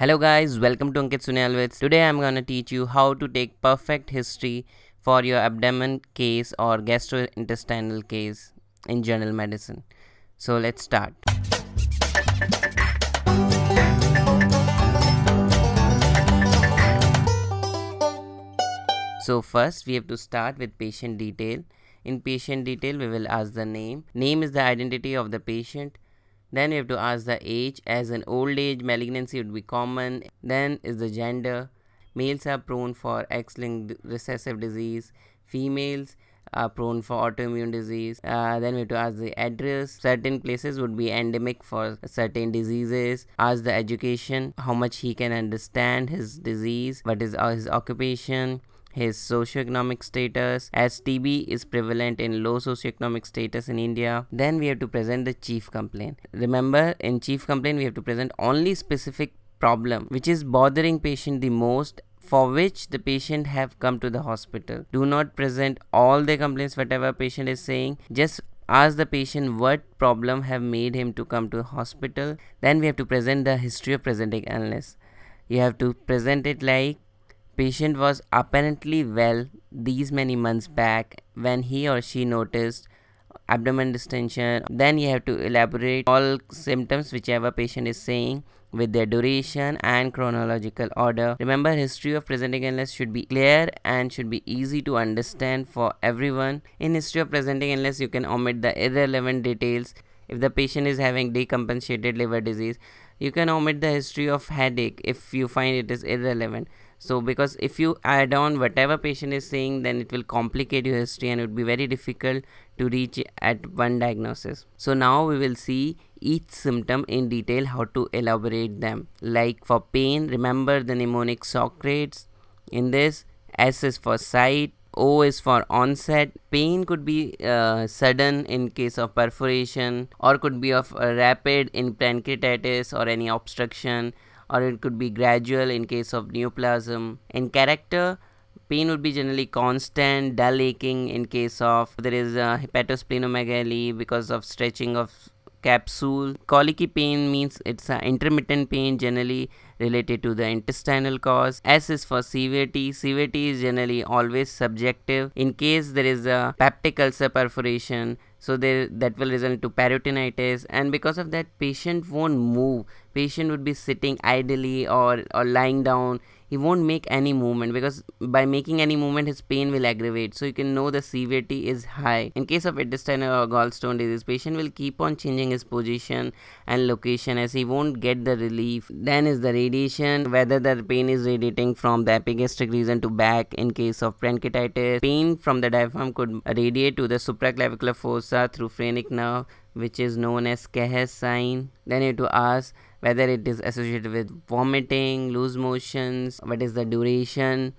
Hello guys, welcome to Ankit Suniyal vids. Today I'm gonna teach you how to take perfect history for your abdomen case or gastrointestinal case in general medicine. So let's start. So first we have to start with patient detail. In patient detail we will ask the name. Name is the identity of the patient then we have to ask the age. As an old age malignancy would be common. Then is the gender. Males are prone for x-linked recessive disease. Females are prone for autoimmune disease. Uh, then we have to ask the address. Certain places would be endemic for certain diseases. Ask the education how much he can understand his disease what is uh, his occupation his socioeconomic status as TB is prevalent in low socioeconomic status in India. Then we have to present the chief complaint. Remember in chief complaint we have to present only specific problem which is bothering patient the most for which the patient have come to the hospital. Do not present all the complaints whatever patient is saying. Just ask the patient what problem have made him to come to hospital. Then we have to present the history of presenting illness. You have to present it like patient was apparently well these many months back when he or she noticed abdomen distension then you have to elaborate all symptoms whichever patient is saying with their duration and chronological order. Remember, history of presenting illness should be clear and should be easy to understand for everyone. In history of presenting illness, you can omit the irrelevant details. If the patient is having decompensated liver disease, you can omit the history of headache if you find it is irrelevant so because if you add on whatever patient is saying then it will complicate your history and it would be very difficult to reach at one diagnosis. So now we will see each symptom in detail how to elaborate them. Like for pain remember the mnemonic socrates in this s is for site O is for onset. Pain could be uh, sudden in case of perforation or could be of rapid in pancreatitis or any obstruction or it could be gradual in case of neoplasm. In character, pain would be generally constant, dull aching in case of there is a hepatosplenomegaly because of stretching of capsule. Colicky pain means it's an intermittent pain generally related to the intestinal cause. S is for severity. Severity is generally always subjective. In case there is a peptic ulcer perforation, so there that will result to peritonitis and because of that patient won't move patient would be sitting idly or or lying down he won't make any movement because by making any movement his pain will aggravate. So you can know the severity is high. In case of intestinal or uh, gallstone disease patient will keep on changing his position and location as he won't get the relief. Then is the radiation whether the pain is radiating from the epigastric region to back in case of pancreatitis. Pain from the diaphragm could radiate to the supraclavicular fossa through phrenic nerve which is known as Kehr's sign. Then you have to ask whether it is associated with vomiting loose motions what is the duration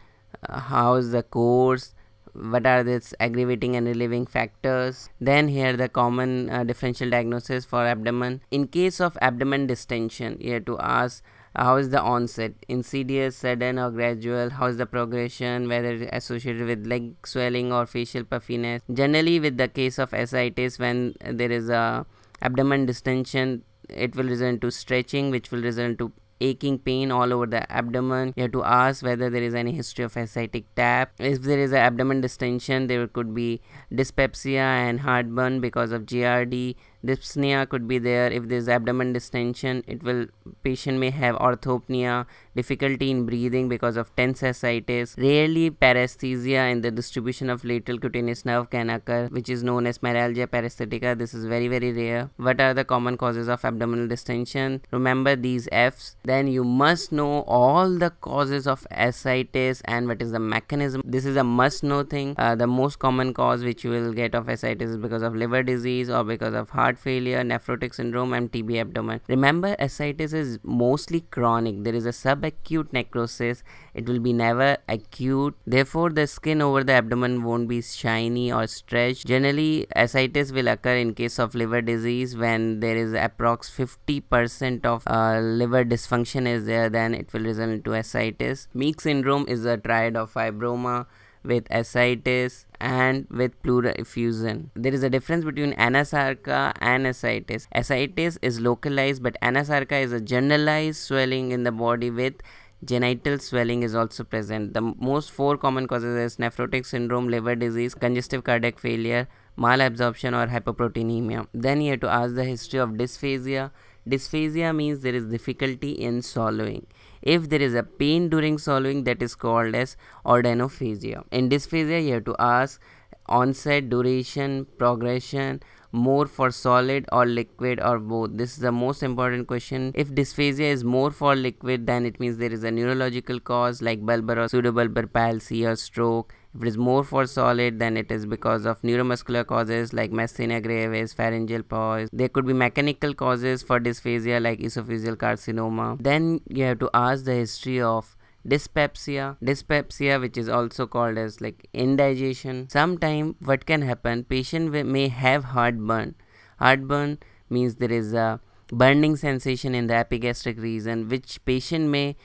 uh, how is the course what are its aggravating and relieving factors. Then here the common uh, differential diagnosis for abdomen. In case of abdomen distension you have to ask how is the onset? Insidious sudden or gradual? How is the progression? Whether it is associated with leg swelling or facial puffiness? Generally with the case of ascites when there is a abdomen distension it will result to stretching which will result to aching pain all over the abdomen. You have to ask whether there is any history of ascitic tap. If there is an abdomen distension there could be dyspepsia and heartburn because of GERD dyspnea could be there. If there is abdomen distension it will patient may have orthopnea difficulty in breathing because of tense ascites rarely paresthesia in the distribution of lateral cutaneous nerve can occur which is known as meralgia paresthetica. This is very very rare. What are the common causes of abdominal distension? Remember these f's. Then you must know all the causes of ascites and what is the mechanism. This is a must know thing. Uh, the most common cause which you will get of ascites is because of liver disease or because of heart heart failure, nephrotic syndrome, and TB abdomen. Remember, ascites is mostly chronic. There is a subacute necrosis. It will be never acute. Therefore, the skin over the abdomen won't be shiny or stretched. Generally, ascites will occur in case of liver disease when there is approx 50% of uh, liver dysfunction is there. Then it will result into ascites. Meigs syndrome is a triad of fibroma with ascites and with pleural effusion. There is a difference between anasarca and ascites. Ascites is localized but anasarca is a generalized swelling in the body with genital swelling is also present. The most four common causes is nephrotic syndrome, liver disease, congestive cardiac failure, malabsorption or hypoproteinemia. Then you have to ask the history of dysphagia. Dysphagia means there is difficulty in swallowing. If there is a pain during swallowing that is called as odynophagia. In dysphagia you have to ask onset, duration, progression, more for solid or liquid or both this is the most important question if dysphagia is more for liquid then it means there is a neurological cause like bulbar or pseudobulbar palsy or stroke if it is more for solid then it is because of neuromuscular causes like myasthenia gravis pharyngeal pause there could be mechanical causes for dysphagia like esophageal carcinoma. Then you have to ask the history of dyspepsia. Dyspepsia which is also called as like indigestion. Sometime what can happen patient may have heartburn. Heartburn means there is a burning sensation in the epigastric region which patient may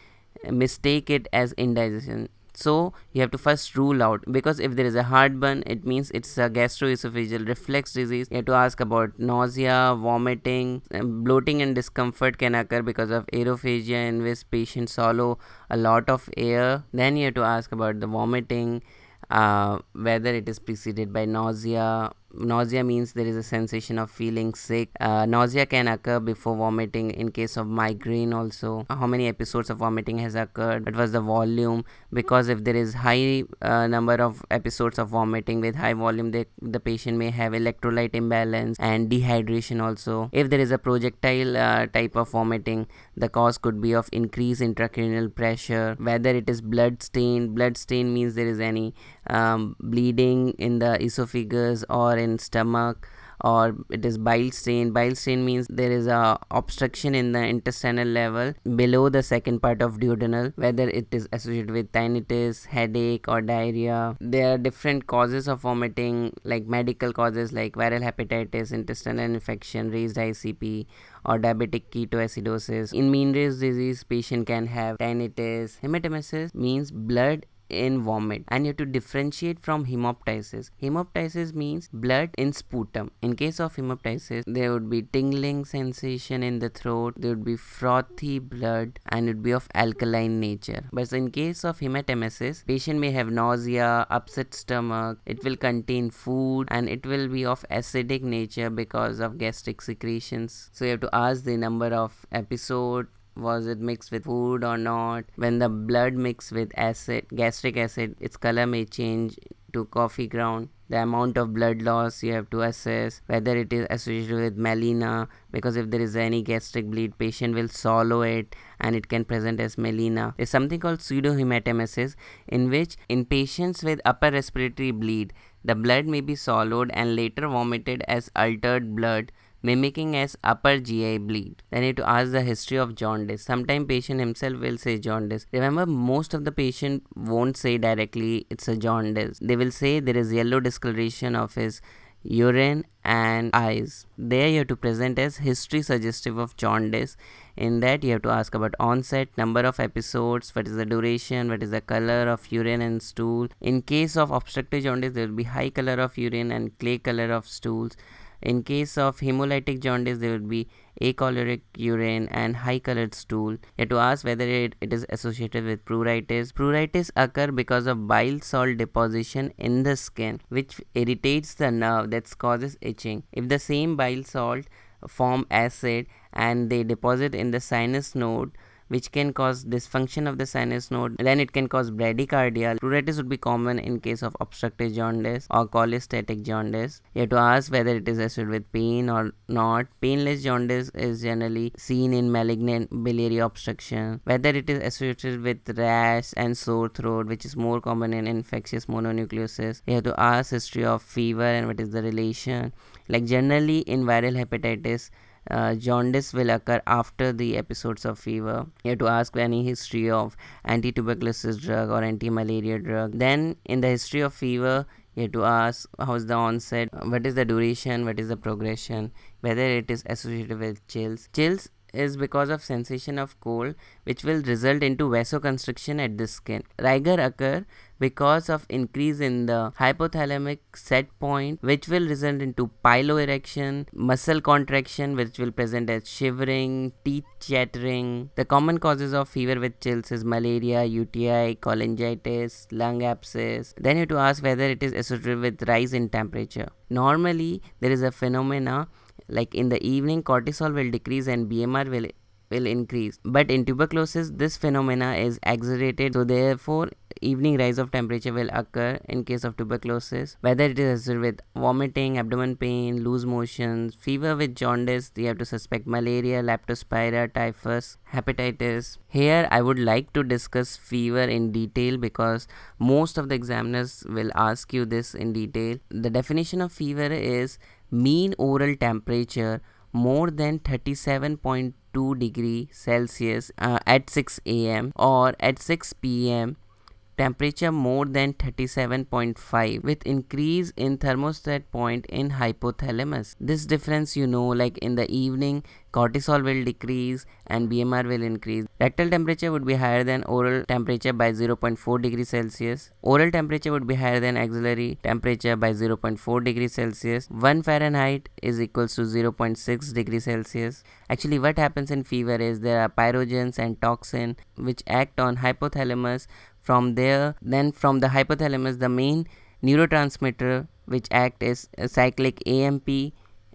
mistake it as indigestion so you have to first rule out. Because if there is a heartburn it means it's a gastroesophageal reflux disease. You have to ask about nausea vomiting bloating and discomfort can occur because of aerophagia in which patients swallow a lot of air. Then you have to ask about the vomiting uh, whether it is preceded by nausea nausea means there is a sensation of feeling sick. Uh, nausea can occur before vomiting in case of migraine also. How many episodes of vomiting has occurred? What was the volume? Because if there is high uh, number of episodes of vomiting with high volume they, the patient may have electrolyte imbalance and dehydration also. If there is a projectile uh, type of vomiting the cause could be of increased intracranial pressure whether it is blood stain blood stain means there is any um, bleeding in the esophagus or in stomach or it is bile stain. Bile stain means there is a obstruction in the intestinal level below the second part of duodenal whether it is associated with tinnitus headache or diarrhea. There are different causes of vomiting like medical causes like viral hepatitis intestinal infection raised icp or diabetic ketoacidosis. In mean meniere's disease patient can have tinnitus. Hematemesis means blood in vomit and you have to differentiate from hemoptysis. Hemoptysis means blood in sputum. In case of hemoptysis there would be tingling sensation in the throat there would be frothy blood and it would be of alkaline nature. But in case of hematemesis patient may have nausea upset stomach it will contain food and it will be of acidic nature because of gastric secretions. So you have to ask the number of episode was it mixed with food or not. When the blood mixed with acid gastric acid its color may change to coffee ground. The amount of blood loss you have to assess whether it is associated with melena because if there is any gastric bleed patient will swallow it and it can present as melena. There's something called pseudohematemesis in which in patients with upper respiratory bleed the blood may be swallowed and later vomited as altered blood mimicking as upper GI bleed. Then you need to ask the history of jaundice. Sometimes patient himself will say jaundice. Remember, most of the patient won't say directly it's a jaundice. They will say there is yellow discoloration of his urine and eyes. There you have to present as history suggestive of jaundice. In that you have to ask about onset, number of episodes, what is the duration, what is the color of urine and stool. In case of obstructive jaundice, there will be high color of urine and clay color of stools in case of hemolytic jaundice, there would be acholuric urine and high colored stool. You to ask whether it, it is associated with pruritus. Pruritus occur because of bile salt deposition in the skin, which irritates the nerve that causes itching. If the same bile salt form acid and they deposit in the sinus node, which can cause dysfunction of the sinus node. Then it can cause bradycardia. Pruritus would be common in case of obstructive jaundice or cholestatic jaundice. You have to ask whether it is associated with pain or not. Painless jaundice is generally seen in malignant biliary obstruction. Whether it is associated with rash and sore throat, which is more common in infectious mononucleosis. You have to ask history of fever and what is the relation. Like generally in viral hepatitis, uh, jaundice will occur after the episodes of fever. You have to ask any history of anti-tuberculosis drug or anti-malaria drug. Then in the history of fever, you have to ask how is the onset, what is the duration, what is the progression, whether it is associated with chills. Chills is because of sensation of cold which will result into vasoconstriction at the skin. Rigor occur because of increase in the hypothalamic set point which will result into piloerection, muscle contraction which will present as shivering, teeth chattering. The common causes of fever with chills is malaria, UTI, cholangitis, lung abscess. Then you have to ask whether it is associated with rise in temperature. Normally there is a phenomena like in the evening cortisol will decrease and BMR will will increase. But in tuberculosis this phenomena is exaggerated. So therefore evening rise of temperature will occur in case of tuberculosis whether it is associated with vomiting abdomen pain loose motions fever with jaundice you have to suspect malaria leptospira typhus hepatitis. Here i would like to discuss fever in detail because most of the examiners will ask you this in detail. The definition of fever is mean oral temperature more than 37.2 degree Celsius uh, at 6 am or at 6 pm temperature more than 37.5 with increase in thermostat point in hypothalamus. This difference you know like in the evening cortisol will decrease and bmr will increase. Rectal temperature would be higher than oral temperature by 0.4 degrees celsius. Oral temperature would be higher than axillary temperature by 0.4 degrees celsius. 1 fahrenheit is equals to 0.6 degrees celsius. Actually what happens in fever is there are pyrogens and toxin which act on hypothalamus from there then from the hypothalamus the main neurotransmitter which act is cyclic amp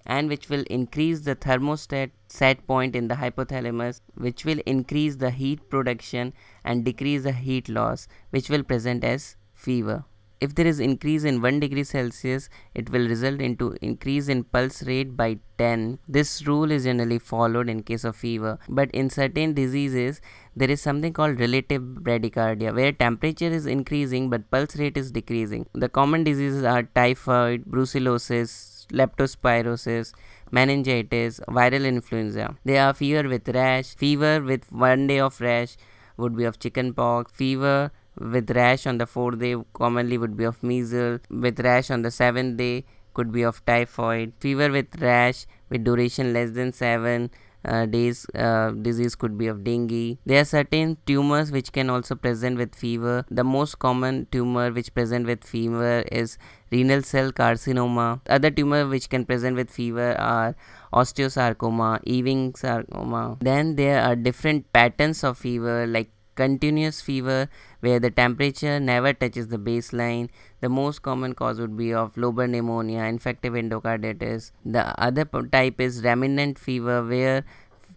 and which will increase the thermostat set point in the hypothalamus which will increase the heat production and decrease the heat loss which will present as fever if there is increase in 1 degree Celsius, it will result into increase in pulse rate by 10. This rule is generally followed in case of fever. But in certain diseases, there is something called relative bradycardia where temperature is increasing but pulse rate is decreasing. The common diseases are typhoid, brucellosis, leptospirosis, meningitis, viral influenza. They are fever with rash, fever with one day of rash would be of chickenpox, fever with rash on the fourth day commonly would be of measles. With rash on the seventh day could be of typhoid. Fever with rash with duration less than 7 uh, days uh, disease could be of dengue. There are certain tumors which can also present with fever. The most common tumor which present with fever is renal cell carcinoma. Other tumor which can present with fever are osteosarcoma ewing sarcoma. Then there are different patterns of fever like continuous fever where the temperature never touches the baseline. The most common cause would be of lobar pneumonia, infective endocarditis. The other type is remittent fever where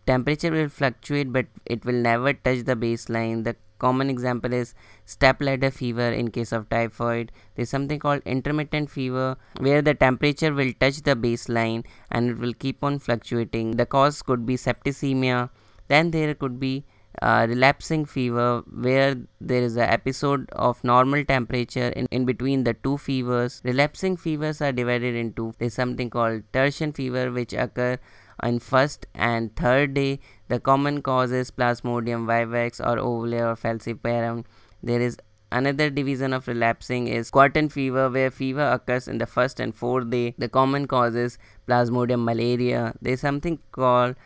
temperature will fluctuate but it will never touch the baseline. The common example is step ladder fever in case of typhoid. There's something called intermittent fever where the temperature will touch the baseline and it will keep on fluctuating. The cause could be septicemia. Then there could be uh, relapsing fever where there is an episode of normal temperature in, in between the two fevers relapsing fevers are divided into there's something called tertian fever which occur on first and third day the common cause is plasmodium vivax or ovale or falciparum there is Another division of relapsing is quartan fever, where fever occurs in the first and fourth day. The common cause is Plasmodium malariae. There is something called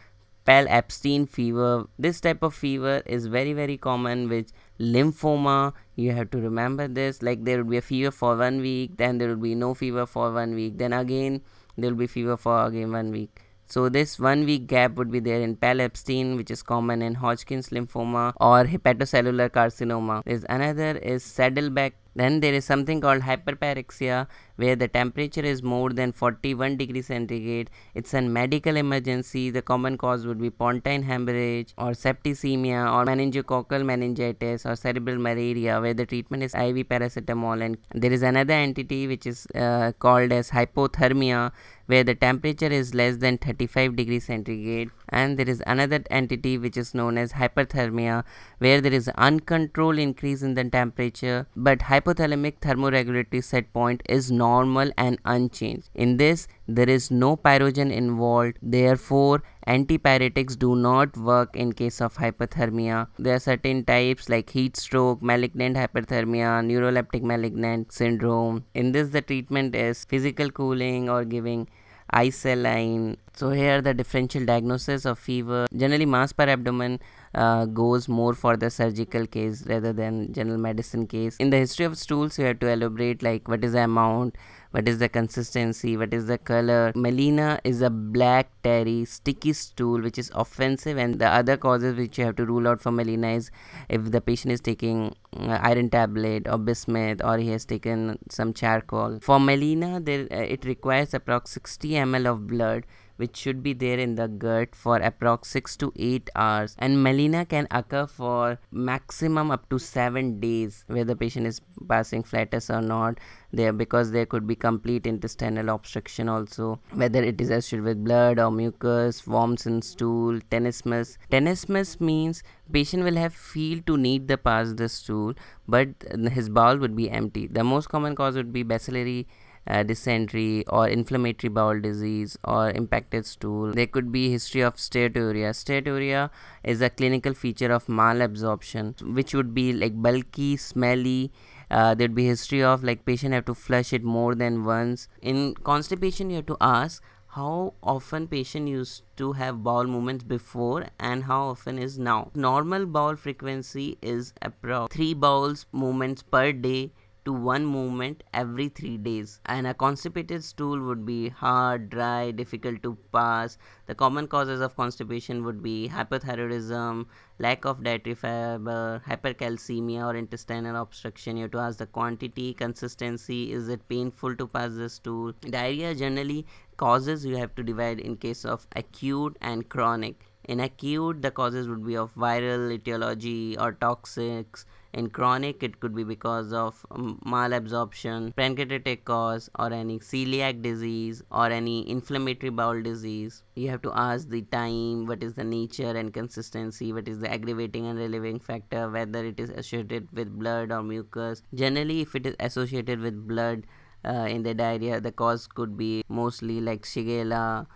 Pel-Ebstein fever. This type of fever is very very common with lymphoma. You have to remember this. Like there will be a fever for one week, then there will be no fever for one week, then again there will be fever for again one week. So this one week gap would be there in Pel-Ebstein, which is common in Hodgkin's lymphoma or hepatocellular carcinoma. There's another is Saddleback then there is something called hyperpyrexia where the temperature is more than 41 degree centigrade. It's a medical emergency. The common cause would be pontine hemorrhage or septicemia or meningococcal meningitis or cerebral malaria where the treatment is IV paracetamol and there is another entity which is uh, called as hypothermia where the temperature is less than 35 degree centigrade and there is another entity which is known as hyperthermia where there is uncontrolled increase in the temperature but hypothalamic thermoregulatory set point is normal and unchanged. In this there is no pyrogen involved. Therefore antipyretics do not work in case of hypothermia. There are certain types like heat stroke malignant hyperthermia neuroleptic malignant syndrome. In this the treatment is physical cooling or giving ice saline so here the differential diagnosis of fever. Generally mass per abdomen uh, goes more for the surgical case rather than general medicine case. In the history of stools you have to elaborate like what is the amount what is the consistency what is the color. Melena is a black tarry sticky stool which is offensive and the other causes which you have to rule out for melena is if the patient is taking uh, iron tablet or bismuth or he has taken some charcoal. For melena there uh, it requires approx 60 ml of blood which should be there in the gut for approx 6 to 8 hours. And melena can occur for maximum up to 7 days where the patient is passing flatus or not. There because there could be complete intestinal obstruction also whether it is associated with blood or mucus worms in stool tenesmus tenesmus means patient will have feel to need the pass the stool but his bowel would be empty. The most common cause would be bacillary uh, dysentery or inflammatory bowel disease or impacted stool. There could be history of steatorrhea. Steatorrhea is a clinical feature of malabsorption, which would be like bulky, smelly. Uh, there'd be history of like patient have to flush it more than once. In constipation, you have to ask how often patient used to have bowel movements before and how often is now. Normal bowel frequency is approx 3 bowels movements per day to one movement every three days. And a constipated stool would be hard, dry, difficult to pass. The common causes of constipation would be hypothyroidism, lack of dietary fiber, hypercalcemia, or intestinal obstruction. You have to ask the quantity, consistency, is it painful to pass the stool? Diarrhea generally causes you have to divide in case of acute and chronic. In acute, the causes would be of viral etiology or toxics in chronic, it could be because of um, malabsorption, pancreatic cause, or any celiac disease, or any inflammatory bowel disease. You have to ask the time, what is the nature and consistency, what is the aggravating and relieving factor, whether it is associated with blood or mucus. Generally, if it is associated with blood, uh, in the diarrhea, the cause could be mostly like Shigella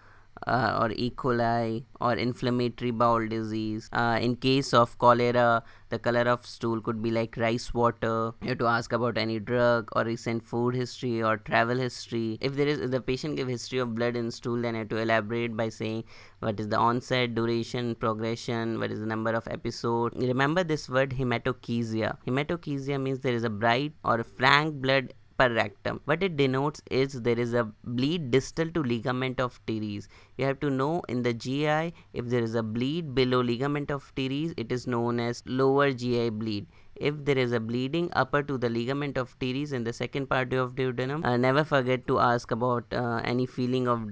uh, or E. coli or inflammatory bowel disease. Uh, in case of cholera, the color of stool could be like rice water. You have to ask about any drug or recent food history or travel history. If there is if the patient give history of blood in stool, then you have to elaborate by saying what is the onset, duration, progression, what is the number of episode. Remember this word hematochezia. Hematochezia means there is a bright or frank blood rectum. What it denotes is there is a bleed distal to ligament of Treitz. You have to know in the GI if there is a bleed below ligament of Treitz, it is known as lower GI bleed. If there is a bleeding upper to the ligament of Treitz in the second part of duodenum, uh, never forget to ask about uh, any feeling of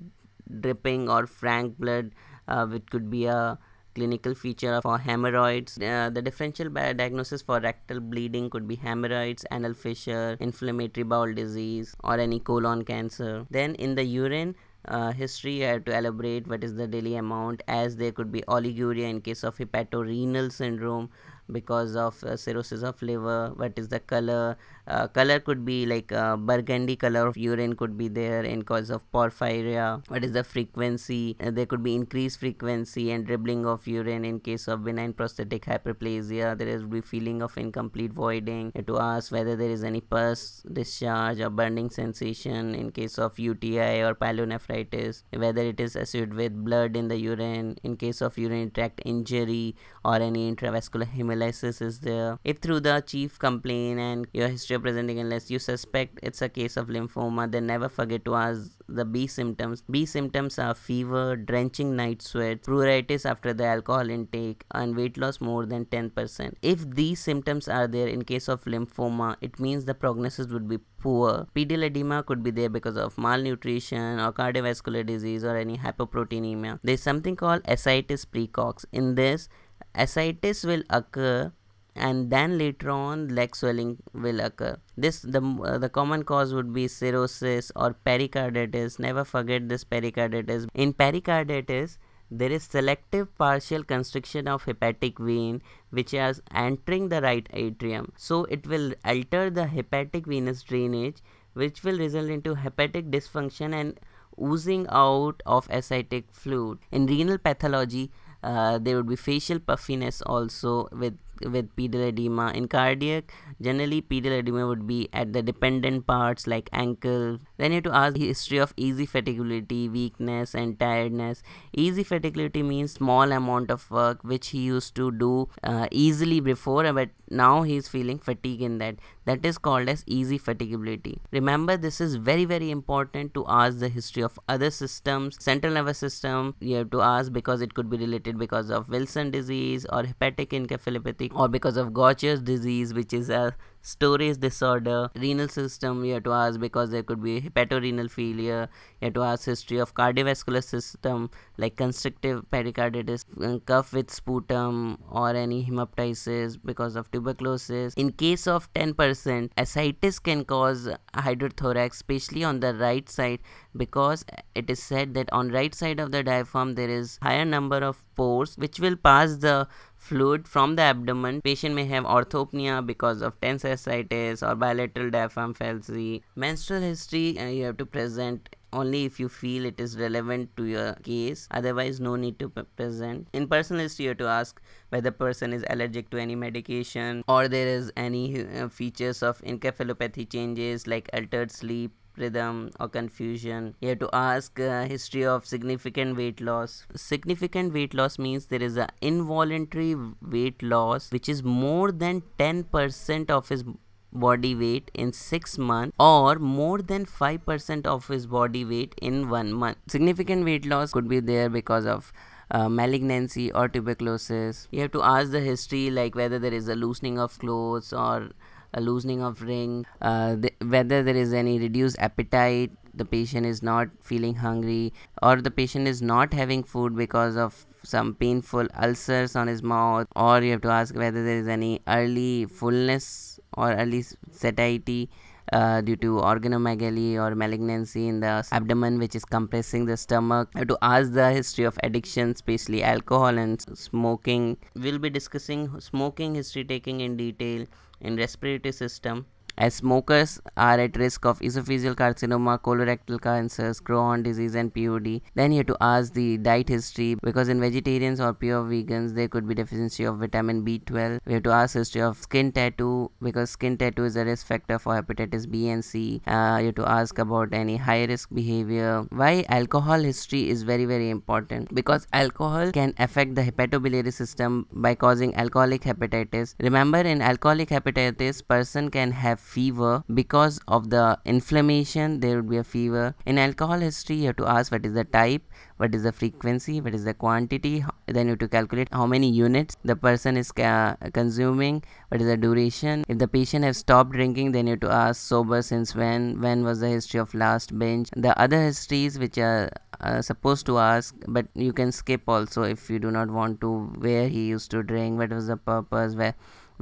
dripping or frank blood, uh, which could be a clinical feature for hemorrhoids. Uh, the differential diagnosis for rectal bleeding could be hemorrhoids, anal fissure, inflammatory bowel disease, or any colon cancer. Then in the urine, uh, history, I have to elaborate what is the daily amount as there could be oliguria in case of hepatorenal syndrome because of uh, cirrhosis of liver what is the color uh, color could be like uh, burgundy color of urine could be there in cause of porphyria. What is the frequency? Uh, there could be increased frequency and dribbling of urine in case of benign prostatic hyperplasia. There is be feeling of incomplete voiding. To ask whether there is any pus discharge or burning sensation in case of UTI or pyelonephritis. Whether it is associated with blood in the urine in case of urinary tract injury or any intravascular hemolysis is there. If through the chief complaint and your history presenting unless you suspect it's a case of lymphoma then never forget to ask the B symptoms. B symptoms are fever, drenching night sweat, pruritus after the alcohol intake, and weight loss more than 10%. If these symptoms are there in case of lymphoma, it means the prognosis would be poor. Pedal edema could be there because of malnutrition or cardiovascular disease or any hypoproteinemia. There is something called ascites precox. In this, ascites will occur and then later on leg swelling will occur. This the uh, the common cause would be cirrhosis or pericarditis. Never forget this pericarditis. In pericarditis there is selective partial constriction of hepatic vein which is entering the right atrium. So it will alter the hepatic venous drainage which will result into hepatic dysfunction and oozing out of ascitic fluid. In renal pathology uh, there would be facial puffiness also with with pedal edema. In cardiac, generally pedal edema would be at the dependent parts like ankle. Then you have to ask history of easy fatigability, weakness and tiredness. Easy fatigability means small amount of work which he used to do uh, easily before but now he is feeling fatigue in that that is called as easy fatigability. Remember this is very very important to ask the history of other systems central nervous system. You have to ask because it could be related because of wilson disease or hepatic encephalopathy or because of gaucher's disease which is a storage disorder renal system you have to ask because there could be hepatorenal failure you have to ask history of cardiovascular system like constrictive pericarditis uh, cough with sputum or any hemoptysis because of tuberculosis. In case of 10% ascites can cause hydrothorax especially on the right side because it is said that on right side of the diaphragm there is higher number of pores which will pass the fluid from the abdomen. Patient may have orthopnea because of tense ascites or bilateral diaphragm palsy. Menstrual history uh, you have to present only if you feel it is relevant to your case otherwise no need to present in personal history you have to ask whether person is allergic to any medication or there is any uh, features of encephalopathy changes like altered sleep rhythm or confusion. You have to ask history of significant weight loss. Significant weight loss means there is a involuntary weight loss which is more than 10% of his body weight in 6 months or more than 5% of his body weight in 1 month. Significant weight loss could be there because of uh, malignancy or tuberculosis. You have to ask the history like whether there is a loosening of clothes or a loosening of ring, uh, the, whether there is any reduced appetite, the patient is not feeling hungry, or the patient is not having food because of some painful ulcers on his mouth, or you have to ask whether there is any early fullness or early satiety. Uh, due to organomegaly or malignancy in the abdomen which is compressing the stomach to ask the history of addiction especially alcohol and smoking we'll be discussing smoking history taking in detail in respiratory system as smokers are at risk of esophageal carcinoma, colorectal cancers, Crohn disease, and POD. Then you have to ask the diet history because in vegetarians or pure vegans there could be deficiency of vitamin B12. We have to ask history of skin tattoo because skin tattoo is a risk factor for hepatitis B and C. Uh, you have to ask about any high risk behavior. Why alcohol history is very very important because alcohol can affect the hepatobiliary system by causing alcoholic hepatitis. Remember in alcoholic hepatitis person can have fever. Because of the inflammation there would be a fever. In alcohol history you have to ask what is the type what is the frequency what is the quantity then you have to calculate how many units the person is consuming what is the duration. If the patient has stopped drinking then you have to ask sober since when when was the history of last binge the other histories which are uh, supposed to ask but you can skip also if you do not want to where he used to drink what was the purpose where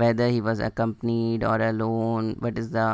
whether he was accompanied or alone what is the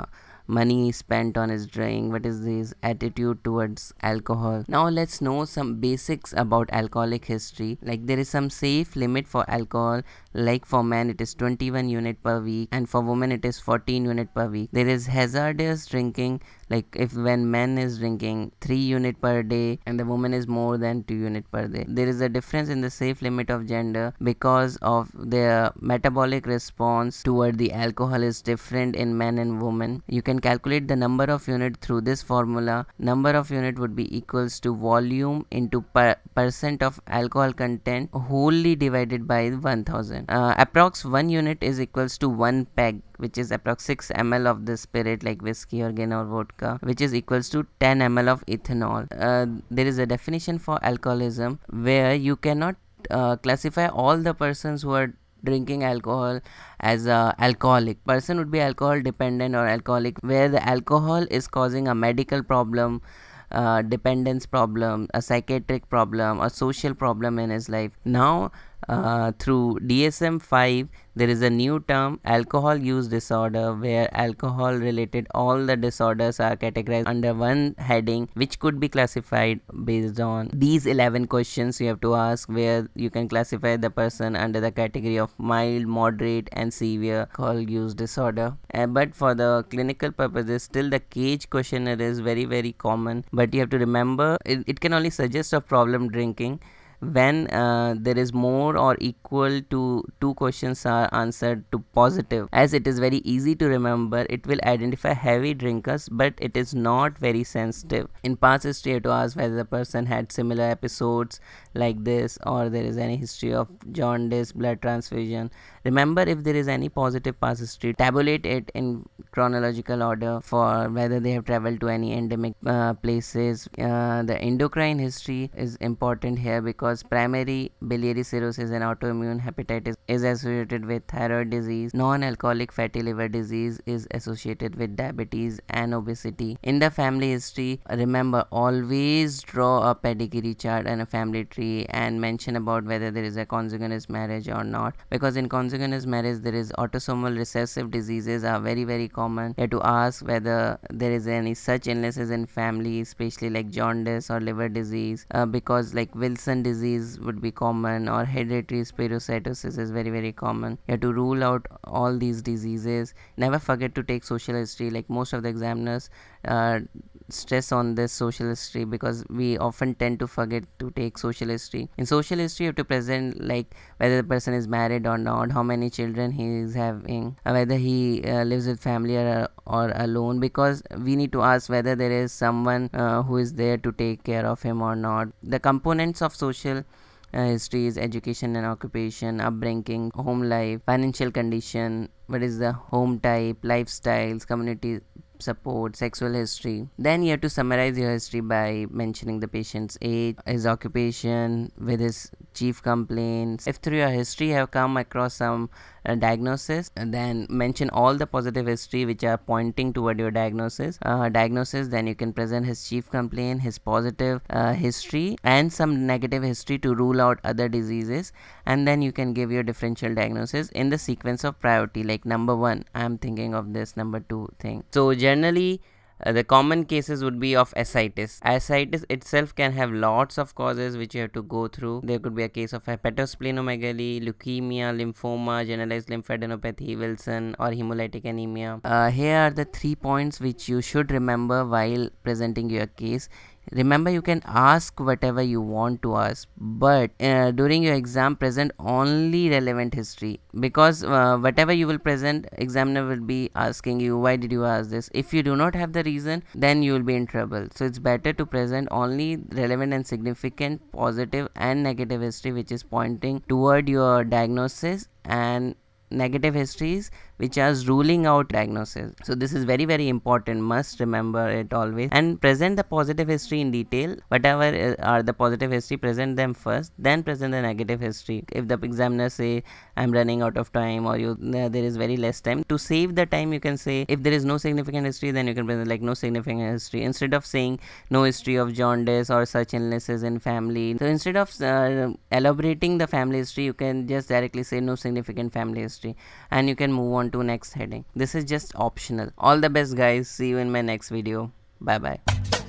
money spent on his drink what is his attitude towards alcohol. Now let's know some basics about alcoholic history. Like there is some safe limit for alcohol like for men it is 21 unit per week and for women it is 14 unit per week. There is hazardous drinking like if when men is drinking 3 unit per day and the woman is more than 2 unit per day. There is a difference in the safe limit of gender because of their metabolic response toward the alcohol is different in men and women. You can calculate the number of unit through this formula. Number of unit would be equals to volume into per percent of alcohol content wholly divided by 1000 uh, approx 1 unit is equals to 1 peg which is approx 6 ml of the spirit like whiskey or gin or vodka which is equals to 10 ml of ethanol. Uh, there is a definition for alcoholism where you cannot uh, classify all the persons who are drinking alcohol as a alcoholic. Person would be alcohol dependent or alcoholic where the alcohol is causing a medical problem uh, dependence problem a psychiatric problem a social problem in his life. Now uh, through DSM 5, there is a new term alcohol use disorder where alcohol related all the disorders are categorized under one heading, which could be classified based on these 11 questions you have to ask, where you can classify the person under the category of mild, moderate, and severe alcohol use disorder. Uh, but for the clinical purposes, still the CAGE questionnaire is very, very common. But you have to remember it, it can only suggest a problem drinking when uh, there is more or equal to two questions are answered to positive. As it is very easy to remember it will identify heavy drinkers but it is not very sensitive. In past history to ask whether the person had similar episodes like this or there is any history of jaundice blood transfusion. Remember if there is any positive past history tabulate it in chronological order for whether they have traveled to any endemic uh, places. Uh, the endocrine history is important here because primary biliary cirrhosis and autoimmune hepatitis is associated with thyroid disease. Non-alcoholic fatty liver disease is associated with diabetes and obesity. In the family history remember always draw a pedigree chart and a family tree and mention about whether there is a consanguineous marriage or not. Because in consanguineous marriage there is autosomal recessive diseases are very very common. You have to ask whether there is any such illnesses in family especially like jaundice or liver disease. Uh, because like wilson disease would be common or hereditary spherocytosis is very very common. You have to rule out all these diseases. Never forget to take social history. Like most of the examiners uh, stress on this social history because we often tend to forget to take social history. In social history you have to present like whether the person is married or not how many children he is having uh, whether he uh, lives with family or, or alone because we need to ask whether there is someone uh, who is there to take care of him or not. The components of social uh, history is education and occupation upbringing home life financial condition what is the home type lifestyles community support, sexual history. Then you have to summarize your history by mentioning the patient's age, his occupation, with his chief complaints. If through your history you have come across some diagnosis, then mention all the positive history which are pointing toward your diagnosis. Uh, diagnosis, then you can present his chief complaint, his positive uh, history, and some negative history to rule out other diseases. And then you can give your differential diagnosis in the sequence of priority. Like number one, I'm thinking of this number two thing. So generally uh, the common cases would be of ascites. Ascites itself can have lots of causes which you have to go through. There could be a case of hepatosplenomegaly, leukemia, lymphoma, generalized lymphadenopathy, Wilson, or hemolytic anemia. Uh, here are the three points which you should remember while presenting your case remember you can ask whatever you want to ask but uh, during your exam present only relevant history. Because uh, whatever you will present examiner will be asking you why did you ask this? If you do not have the reason then you will be in trouble. So it's better to present only relevant and significant positive and negative history which is pointing toward your diagnosis and negative histories which are ruling out diagnosis. So this is very very important. Must remember it always. And present the positive history in detail. Whatever are the positive history present them first then present the negative history. If the examiner say i'm running out of time or you uh, there is very less time to save the time you can say if there is no significant history then you can present like no significant history. Instead of saying no history of jaundice or such illnesses in family so instead of uh, elaborating the family history you can just directly say no significant family history and you can move on to next heading. This is just optional. All the best guys. See you in my next video. Bye bye